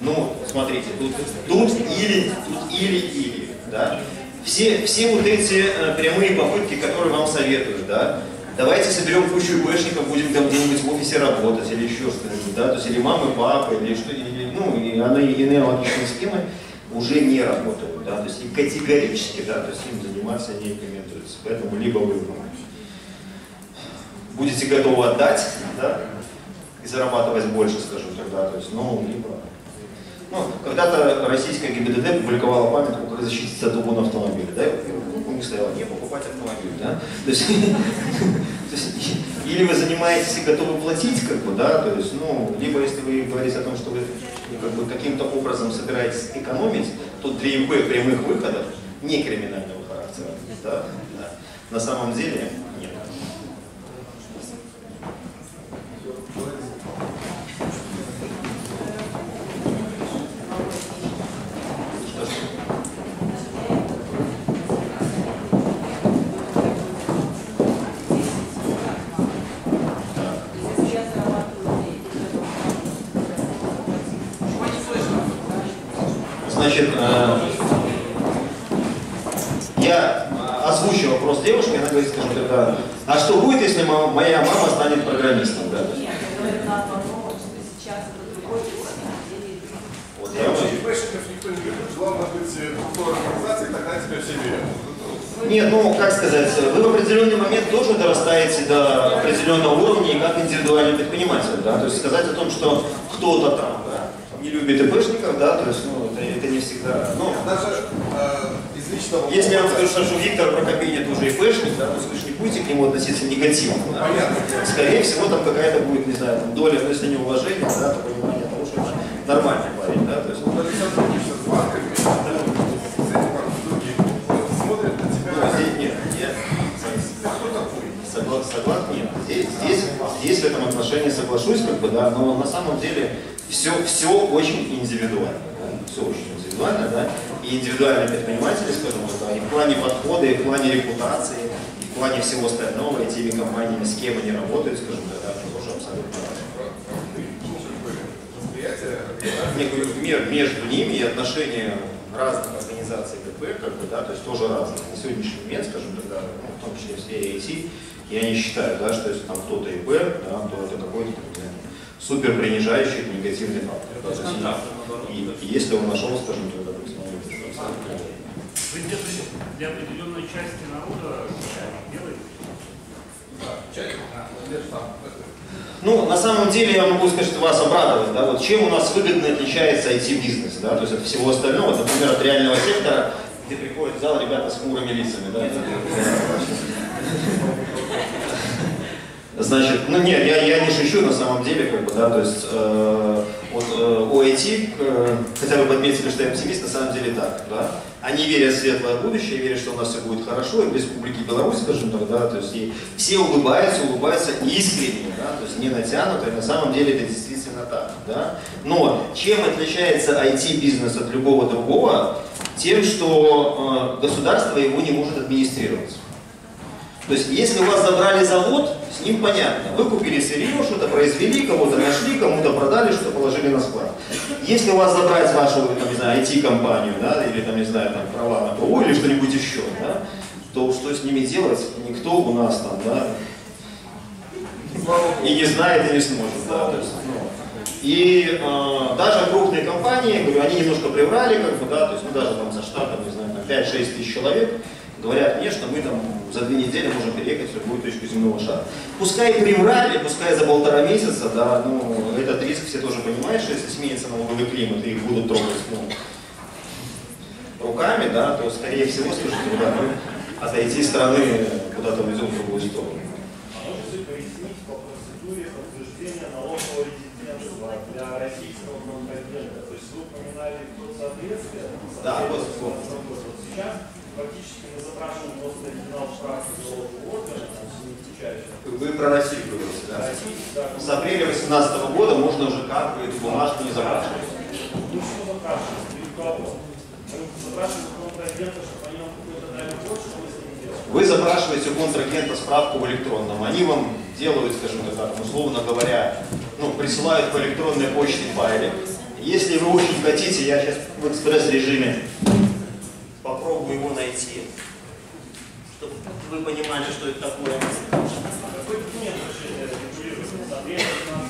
Ну, смотрите, тут, тут или, тут или, или, да. Все, все вот эти э, прямые попытки, которые вам советуют, да, давайте соберем кучу ИПшников, будем там где-нибудь в офисе работать или еще что-нибудь, да, то есть или мамы, папы, или что, или, ну, и она и аналогичные схемы уже не работают, да, то есть и категорически, да, то есть им заниматься не рекомендуется. Поэтому либо вы будете готовы отдать, да, и зарабатывать больше, скажем тогда, то есть, ну, либо... Ну, когда-то российская ГИБДД публиковала памятку, как защититься от угона автомобиля, да, у них стояло не покупать автомобиль, да, то есть, или вы занимаетесь и готовы платить, как бы, да, то есть, ну, либо если вы говорите о том, что вы как бы каким-то образом собираетесь экономить, то для ИП прямых выходов не криминального характера, да, да. на самом деле Значит, э, я озвучу вопрос девушки, она говорит, скажем тогда, а что будет, если моя мама станет программистом? Да? Нет, я говорю наоборот, что сейчас это другой уровень. Вот я Короче, ИПшников никто не любит, главное быть крупной организацией, тогда тебя все верят. Нет, ну, как сказать, вы в определенный момент тоже дорастаете до определенного уровня и как индивидуальный предприниматель, да, то есть сказать о том, что кто-то там, да, не любит ИПшников, да, то есть, ну, это, это не всегда, ну, Даже э, из личного если я вам скажу, что Виктор Прокопенин тоже ИПшник, да, то есть вы же не будете к нему относиться негативно, да? Понятно. Скорее всего, там какая-то будет, не знаю, там доля, ну, если не уважения, да, то понимание того, что это нормальный парень, да, то есть, Вот Александр Ильич с банками, с этим банком, с другим, вот смотрят на тебя. Ну, здесь нет, нет. А кто Согласен. Здесь, здесь, здесь в этом отношении соглашусь, как бы, да, но на самом деле все, все очень индивидуально. Да? Все очень индивидуально, да. И индивидуальные предприниматели, скажем да, и в плане подхода, и в плане репутации, и в плане всего остального, и теми компаниями, с кем они работают, скажем так, да, тоже абсолютно мер между ними и отношения разных организаций КП, как бы, да, то есть тоже разные. На сегодняшний момент, скажем тогда, ну, в том числе в сфере я не считаю, да, что если там кто-то ИП, да, то это какой-то супер принижающий негативный фактор. Да, то есть, и, и если он нашел, скажем, то допустим, он. Вы где-то для определенной части народа да, часть, а, Ну, на самом деле, я могу сказать, что вас обрадовать, да, вот чем у нас выгодно отличается IT-бизнес, да, то есть от всего остального, например, от реального сектора, где приходят в зал ребята с хмурыми лицами, да, Значит, ну нет, я, я не шучу на самом деле, как бы, да, то есть э, вот э, у IT, э, хотя вы подметили, что я оптимист, на самом деле так, да, они верят в светлое будущее, верят, что у нас все будет хорошо, и в Республике Беларусь, скажем так, да, то есть и все улыбаются, улыбаются искренне, да, то есть не натянуто, и на самом деле это действительно так, да. Но чем отличается IT-бизнес от любого другого? Тем, что э, государство его не может администрировать. То есть, если у вас забрали завод, с ним понятно. Вы купили сырье, что-то произвели, кого-то нашли, кому-то продали, что положили на склад. Если у вас забрать вашу, там, не знаю, IT-компанию, да, или там, не знаю, там, права на ПО или что-нибудь еще, да, то что с ними делать, никто у нас там, да, и не знает, и не сможет, да, то есть, ну, и э, даже крупные компании, говорю, они немножко приврали, как бы, да, то есть, ну, даже там со штатом, не знаю, там 5-6 тысяч человек, говорят мне, что мы там за две недели можем переехать в любую точку земного шара. Пускай приврали, пускай за полтора месяца, да, ну, этот риск все тоже понимают, что если сменится налоговый климат и их будут трогать, ну, да, то, скорее всего, скажите, да, мы от IT-страны куда-то уйдем в другую сторону. А можете пояснить по процедуре подтверждения налогового резидентства для российского контрагента? То есть вы упоминали тот соответствие? Да, вот. Вот сейчас 2016 года можно уже как бы бумажку не запрашивать. Вы запрашиваете у контрагента справку в электронном. Они вам делают, скажем так, условно говоря, ну, присылают по электронной почте файлик. Если вы очень хотите, я сейчас в экспресс-режиме попробую его найти, чтобы вы понимали, что это такое. Нет,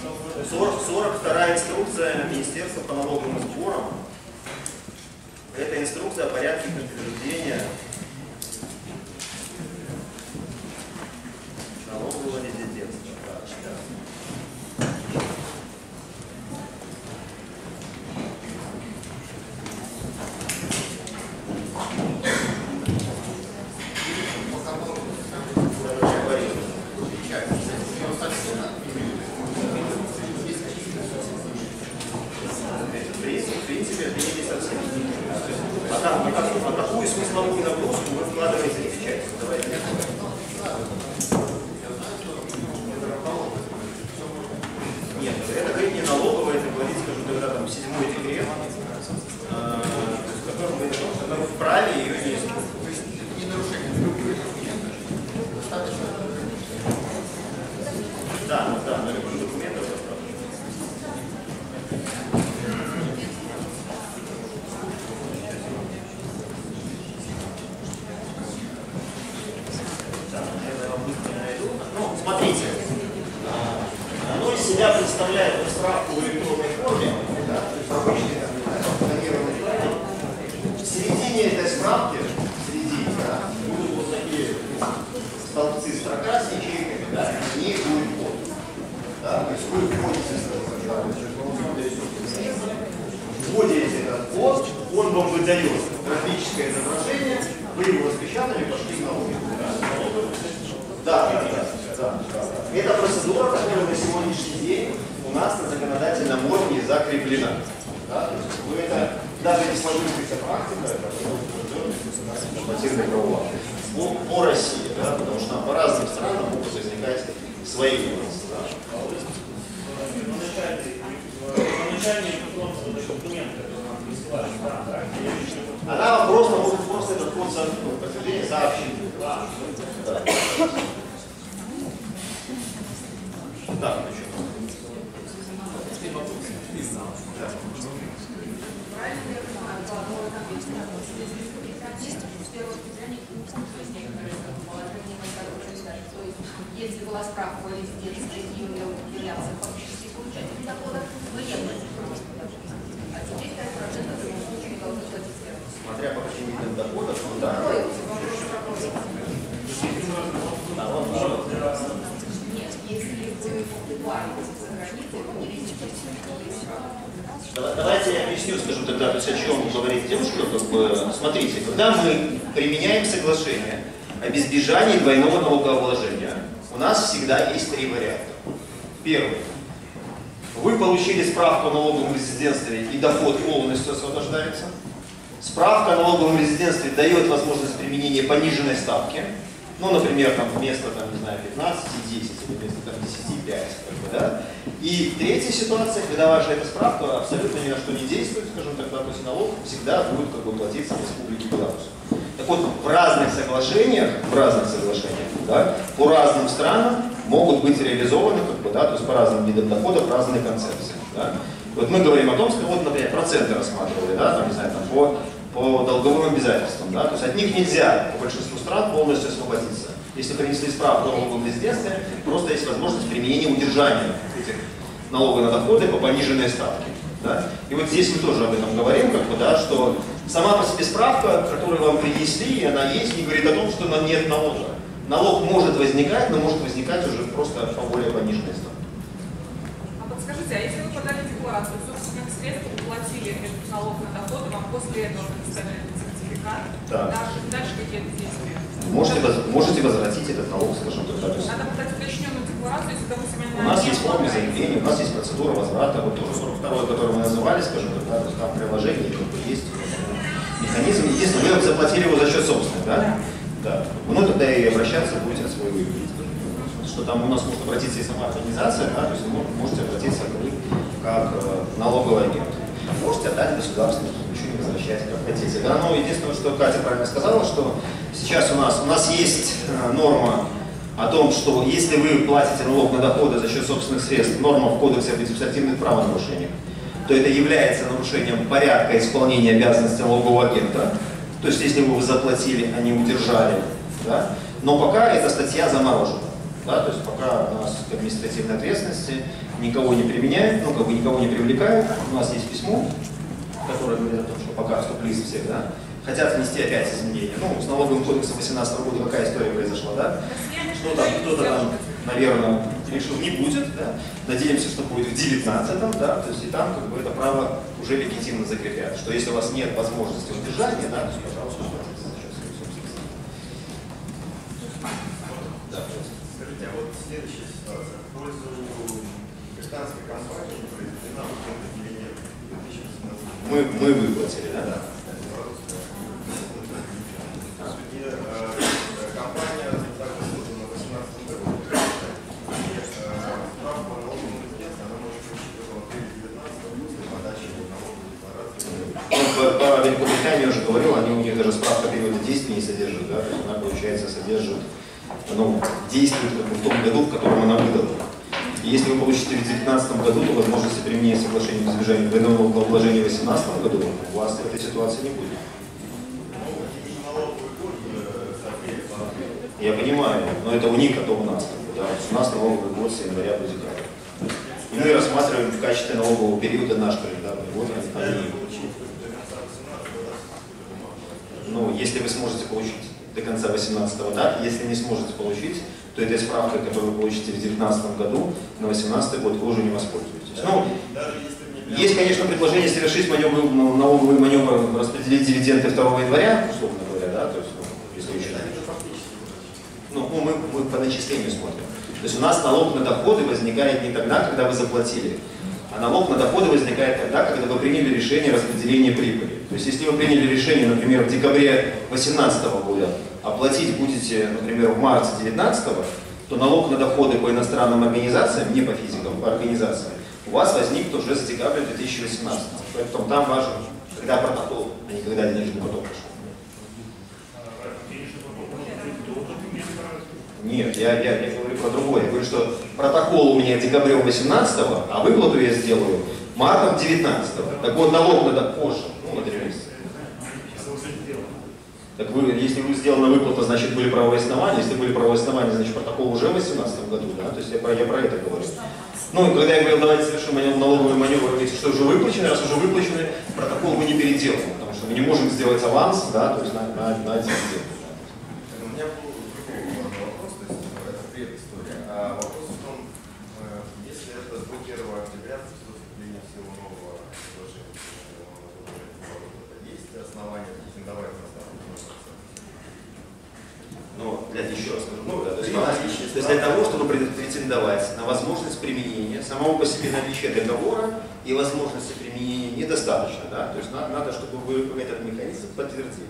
документ вообще регулирует? С апреля 2015 года. 40, 42 инструкция Министерства по налоговым сборам. Это инструкция о порядке подтверждения налогового резидентства. Объясню, скажем тогда, то есть о чем говорит девушка. Как бы, смотрите, когда мы применяем соглашение об избежании двойного налогообложения, у нас всегда есть три варианта. Первый. Вы получили справку о налоговом резидентстве и доход полностью освобождается. Справка о налоговом резидентстве дает возможность применения пониженной ставки. Ну, например, там вместо, там, не знаю, 15 и 10, или вместо там, 10 и 5. Как бы, да? И третья ситуация, когда ваша эта справка абсолютно ни на что не действует, скажем так, да, то налог всегда будет как бы платиться в Республике Беларусь. Так вот, в разных соглашениях, в разных соглашениях, да, по разным странам могут быть реализованы, как бы, да, то есть по разным видам доходов разные концепции. Да. Вот мы говорим о том, что вот, например, проценты рассматривали, да, там, не знаю, там, по, по долговым обязательствам, да, то есть от них нельзя по большинству стран полностью освободиться. Если принесли справку о налоговом резидентстве, просто есть возможность применения удержания этих налога на доходы по пониженной ставке. Да? И вот здесь мы тоже об этом говорим, как бы, да, что сама по себе справка, которую вам принесли, она есть, не говорит о том, что на- нет налога. Налог может возникать, но может возникать уже просто по более пониженной ставке. А подскажите, а если вы подали декларацию, средств уплатили этот налог на доходы, вам после этого представили сертификат. Так. Дальше, дальше какие-то действия. Можете, можете возвратить этот налог, скажем так, да, Надо подать уточненную декларацию, если, допустим, У нас есть формы заявления, у нас есть процедура возврата, вот тоже 42 который мы называли, скажем так, да, то есть там приложение как бы есть механизм. Единственное, вы заплатили его за счет собственных, да? Да. Ну тогда и обращаться будете своего имени. Что там у нас может обратиться и сама организация, да, то есть вы можете обратиться вы как э, налоговый агент. Можете отдать государству, ничего не возвращать, как хотите. Да? Но единственное, что Катя правильно сказала, что сейчас у нас, у нас есть э, норма о том, что если вы платите налог на доходы за счет собственных средств, норма в Кодексе об административных правонарушениях, то это является нарушением порядка исполнения обязанностей налогового агента. То есть, если вы заплатили, а не удержали. Да? Но пока эта статья заморожена. Да? То есть, пока у нас административной ответственности никого не применяют, ну, как бы никого не привлекают. У нас есть письмо, которое говорит о том, что пока стоп-лист всех, да, хотят внести опять изменения. Ну, с налоговым кодексом 2018 года какая история произошла, да? Что там, кто-то там, наверное, решил не будет, да? Надеемся, что будет в 19 да, то есть и там как бы это право уже легитимно закрепят, что если у вас нет возможности удержания, да, то, пожалуйста. Скажите, а вот следующая ситуация. Пользу британской компании произведена выплата в 2018 Мы, мы выплатили, да? Да. В суде компания также создана в 2018 году. И справку о налоговом резиденции она может получить только в апреле 2019 после подачи налоговой декларации. По, Великобритании я уже говорил, они у них даже справка периода действия не содержит, да, то есть она, получается, содержит, ну, действует как бы в том году, в котором она выдана. И если вы получите в 2019 году, то возможности применения соглашения об избежании двойного налогообложения в 2018 году у вас этой ситуации не будет. Я понимаю, но это у них, а то у нас. Да. У нас налоговый год с января по декабрь. И мы рассматриваем в качестве налогового периода наш календарный год, а не Ну, если вы сможете получить до конца 18 да, если не сможете получить, то этой справкой, которую вы получите в 2019 году, на 18 год вы уже не воспользуетесь. Ну, есть, конечно, предложение совершить маневр, ну, налоговый маневр, распределить дивиденды 2 января, условно говоря, да, то есть, ну, если еще ну, ну, мы, мы по начислению смотрим. То есть у нас налог на доходы возникает не тогда, когда вы заплатили, а налог на доходы возникает тогда, когда вы приняли решение распределения прибыли. То есть если вы приняли решение, например, в декабре 2018 года, оплатить будете, например, в марте 2019, то налог на доходы по иностранным организациям, не по физикам, по организациям, у вас возник уже с декабря 2018. Поэтому там важно, когда протокол, а не когда денежный поток пошел. Нет, я, я, я говорю про другое. Я говорю, что протокол у меня декабря 18 а выплату я сделаю мартом 19 Так вот, налог надо позже, ну, на три месяца. Так вы, если вы сделана выплата, значит были правовые основания. Если были правовые основания, значит протокол уже в 2018 году, да? То есть я про, я про это говорю. Ну, когда я говорил, давайте совершим маневр- налоговый маневр, говорите, что уже выплачено, раз уже выплачены, протокол вы не переделаны, потому что мы не можем сделать аванс, да, то есть на, на, на один день. У меня был другой важный вопрос, то есть э, это предыстория. А вопрос в том, э, если это до 1 октября, с вступления в силу нового соглашения, это есть основания претендовать на ставку 0%? Ну, для, еще раз скажу, ну, да, то, есть, то есть для того, чтобы претендовать на возможность применения, самого по себе наличия договора и возможности применения недостаточно, да, то есть надо, надо чтобы вы этот механизм подтвердили.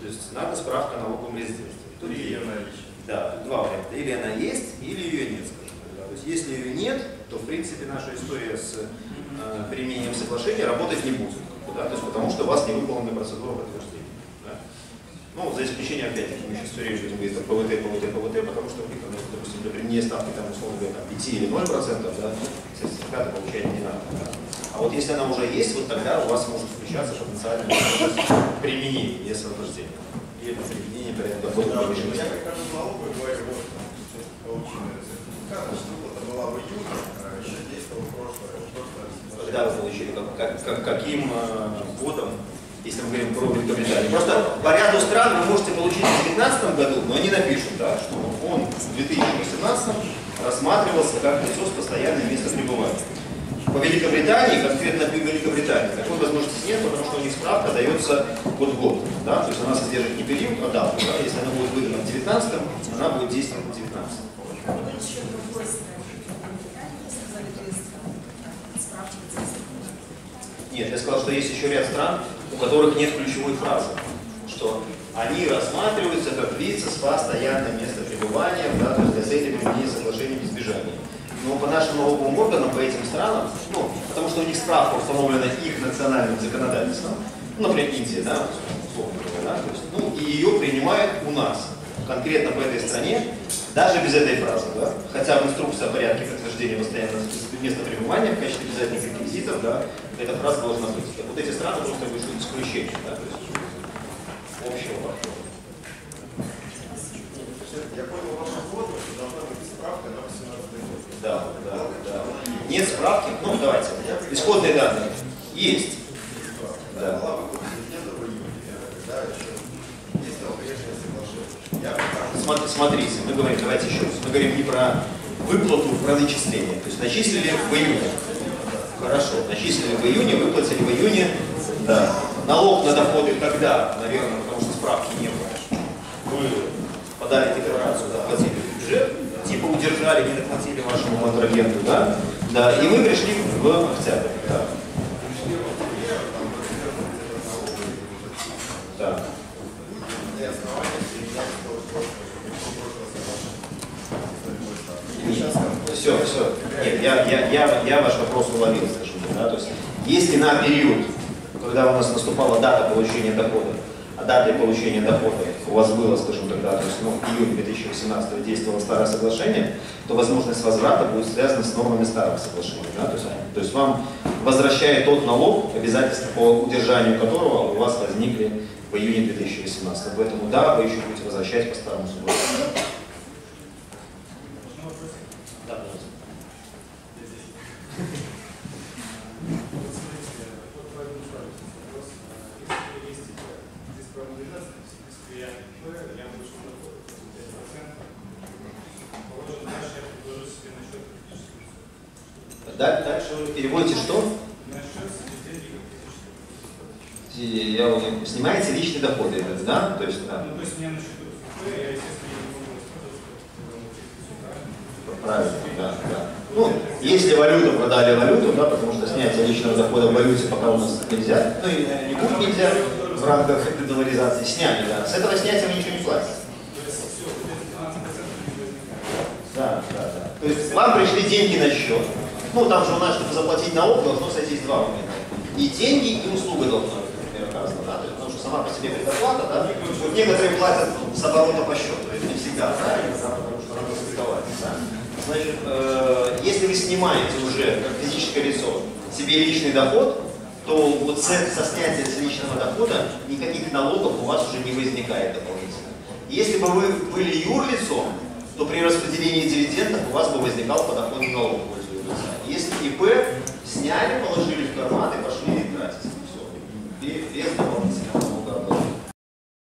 То есть надо справка о налоговом резидентстве. Или ее наличие. Да, два варианта. Или она есть, или ее нет, скажем так. да. То есть если ее нет, то в принципе наша история с э, применением соглашения работать не будет. да, то есть потому что у вас не выполнена процедура подтверждения. Ну, за исключением, опять-таки, мы сейчас все время будем говорить о ПВТ, ПВТ, ПВТ, потому что у них, ну, допустим, для применения ставки, там, условно говоря, там, 5 или 0 процентов, да, сертификаты получать не надо. да. А вот если она уже есть, вот тогда у вас может включаться потенциальное применение, если утверждение. И это применение порядка дохода Да, повышенной Я в налоговую и говорю, вот, получили сертификат, значит, выплата была в июне, а еще действовал прошлое, Когда вы получили, как, как- как- каким э, годом, если мы говорим про Великобританию. Просто по ряду стран вы можете получить в 2019 году, но они напишут, да, что он в 2018 рассматривался как лицо с постоянным местом пребывания. По Великобритании, конкретно по Великобритании, такой возможности нет, потому что у них справка дается год в год. Да? То есть она содержит не период, а дату. Да? Если она будет выдана в 19 она будет действовать в 19 Нет, я сказал, что есть еще ряд стран, у которых нет ключевой фразы, что они рассматриваются как лица с постоянным местом пребывания, да, то есть для целей применения соглашений без избежания. Но по нашим налоговым органам, по этим странам, ну, потому что у них справка установлена их национальным законодательством, ну, например, Индия, да, условно да, то есть, ну, и ее принимают у нас, конкретно по этой стране, даже без этой фразы, да, хотя в инструкции о порядке подтверждения постоянного места пребывания в качестве обязательных реквизитов, да, эта фраза должна быть. Вот эти страны просто вышли исключение, да, то есть общего. Я понял ваш вопрос, что должна быть справка на 18 год. Да, да, да. Нет справки, ну давайте, исходные данные есть. Да. Смотрите, мы говорим, давайте еще раз, мы говорим не про выплату, про начисление. То есть начислили в июне. Хорошо, начислили в июне, выплатили в июне. Да. Налог на доходы когда, наверное, потому что справки не было. Вы подали декларацию, заплатили в бюджет, типа удержали, не доплатили вашему контрагенту, да? Да, и вы пришли в октябрь. Да. Да. Для основания перенять то, что прошлое соглашение. Все, все. Нет, я, я, я, я ваш вопрос уловил, скажем так. Да? То есть, если на период, когда у нас наступала дата получения дохода, а датой получения дохода у вас было, скажем тогда, то есть, ну, в июне 2018 действовало старое соглашение, то возможность возврата будет связана с нормами старого соглашения. Да? То, есть, то есть вам возвращает тот налог, обязательства по удержанию которого у вас возникли в июне 2018. Поэтому да, вы еще будете возвращать по старому соглашению. Да, пожалуйста. Да- Дальше вы переводите что? И Я, вот не- снимаете личные доходы, это, да? То есть, да. Ну, то есть мне на счету СП, я, естественно, не могу воспользоваться, Правильно, да, да. Ну, если валюту продали валюту, да, потому что снятие личного дохода в валюте пока у нас нельзя, ну и наверное, не будет нельзя в рамках долларизации, сняли, да. С этого снятия вы ничего не платите. Да, да, да. То есть вам пришли деньги на счет. Ну, там же у нас, чтобы заплатить налог, должно сойтись два момента. И деньги, и услуга должна быть, например, указана, да? То есть, потому что сама по себе предоплата, да? Вот некоторые платят с оборота по счету, это не всегда да, потому что надо состыковать, да? Значит, э, если вы снимаете уже, как физическое лицо, себе личный доход, то вот с, со снятия с личного дохода никаких налогов у вас уже не возникает дополнительно. Если бы вы были юрлицом, то при распределении дивидендов у вас бы возникал подоходный налог если ИП, сняли, положили в карман и пошли тратить. Все. Без дополнительного.